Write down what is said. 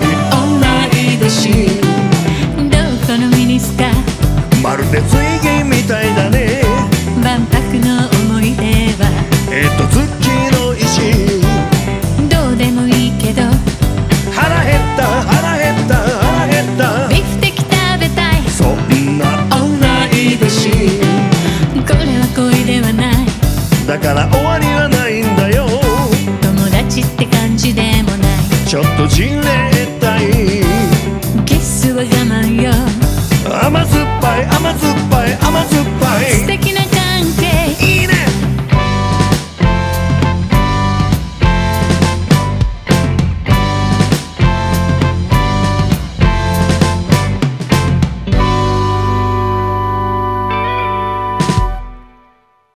同い年。どこのミニスカ？まるで水銀みたいだね。万博の思い出は？えっと月の石。どうでもいいけど？腹減った腹減った腹減った。ビフテキ食べたい。そんな同い年。これは恋ではない。だから終わりはないんだよ。友達って感じでもない。ちょっとじれっ